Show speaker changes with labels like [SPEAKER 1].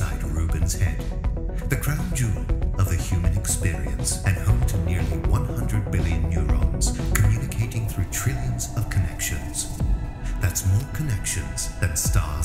[SPEAKER 1] inside head, the crown jewel of the human experience and home to nearly 100 billion neurons communicating through trillions of connections. That's more connections than stars.